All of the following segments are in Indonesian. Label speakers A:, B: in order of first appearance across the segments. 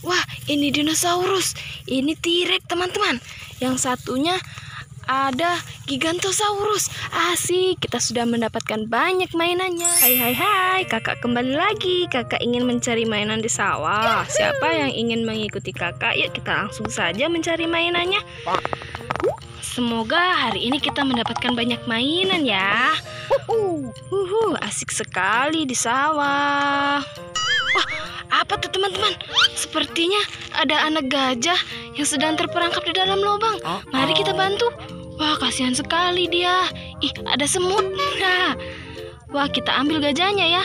A: Wah, ini dinosaurus. Ini T-Rex, teman-teman. Yang satunya ada Gigantosaurus. Asik, kita sudah mendapatkan banyak mainannya. Hai hai hai, kakak kembali lagi. Kakak ingin mencari mainan di sawah. Siapa yang ingin mengikuti kakak? Yuk kita langsung saja mencari mainannya. Semoga hari ini kita mendapatkan banyak mainan ya. Uhu, asik sekali di sawah. Wah, apa tuh teman-teman? Sepertinya ada anak gajah yang sedang terperangkap di dalam lubang. Mari kita bantu. Wah, kasihan sekali dia. Ih, ada semut. Nah. Wah, kita ambil gajahnya ya.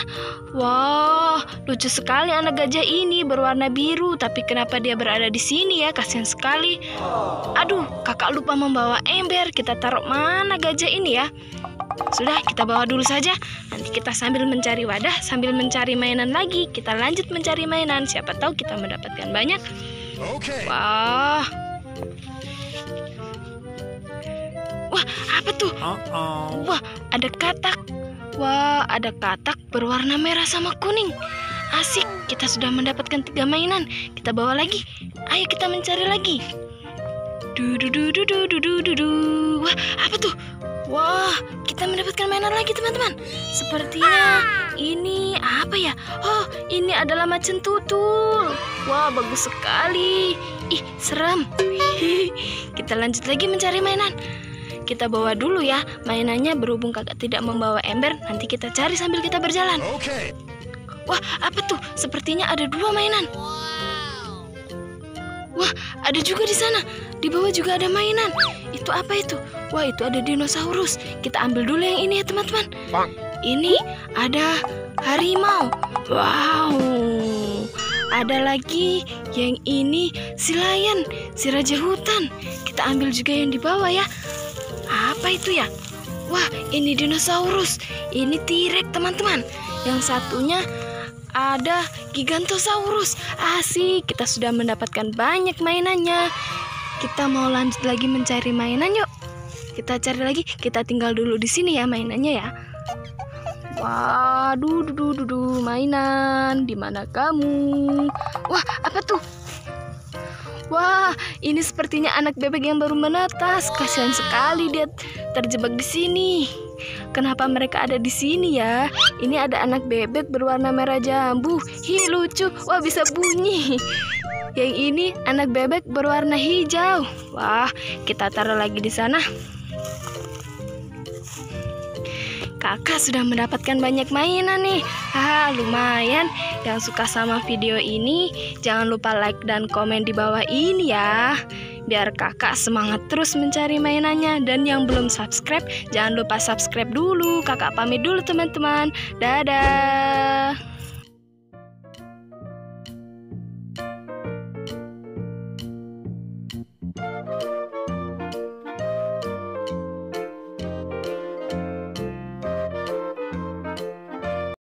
A: Wah, lucu sekali anak gajah ini berwarna biru. Tapi kenapa dia berada di sini ya? Kasihan sekali. Aduh, kakak lupa membawa ember. Kita taruh mana gajah ini ya? Sudah, kita bawa dulu saja. Nanti kita sambil mencari wadah, sambil mencari mainan lagi. Kita lanjut mencari mainan. Siapa tahu kita mendapatkan banyak.
B: Okay.
A: Wah. Wah, apa tuh? Wah, ada katak. Wah, ada katak berwarna merah sama kuning. Asik, kita sudah mendapatkan tiga mainan. Kita bawa lagi. Ayo kita mencari lagi. Du du du du du du du du. Wah, apa tuh? Wah, kita mendapatkan mainan lagi, teman-teman. Sepertinya ini apa ya? Oh, ini adalah macan tutul. Wah, bagus sekali. Ih, serem. Kita lanjut lagi mencari mainan. Kita bawa dulu ya mainannya berhubung kakak tidak membawa ember nanti kita cari sambil kita berjalan.
B: Okay.
A: Wah apa tuh? Sepertinya ada dua mainan. Wah ada juga di sana. Di bawah juga ada mainan. Itu apa itu? Wah itu ada dinosaurus. Kita ambil dulu yang ini ya teman-teman. Ini ada harimau. Wow. Ada lagi yang ini si lion, si raja hutan. Kita ambil juga yang di bawah ya. Apa itu ya? Wah, ini dinosaurus. Ini T-Rex, teman-teman. Yang satunya ada Gigantosaurus. Asik, kita sudah mendapatkan banyak mainannya. Kita mau lanjut lagi mencari mainan yuk. Kita cari lagi. Kita tinggal dulu di sini ya mainannya ya. Waduh, dudu, dudu, mainan. Di mana kamu? Wah, apa tuh? Wah, ini sepertinya anak bebek yang baru menetas. Kasihan sekali dia terjebak di sini. Kenapa mereka ada di sini ya? Ini ada anak bebek berwarna merah jambu. Hi, lucu. Wah, bisa bunyi. Yang ini anak bebek berwarna hijau. Wah, kita taruh lagi di sana. Kakak sudah mendapatkan banyak mainan nih. Haha, lumayan. Yang suka sama video ini, jangan lupa like dan komen di bawah ini ya. Biar kakak semangat terus mencari mainannya. Dan yang belum subscribe, jangan lupa subscribe dulu. Kakak pamit dulu teman-teman. Dadah.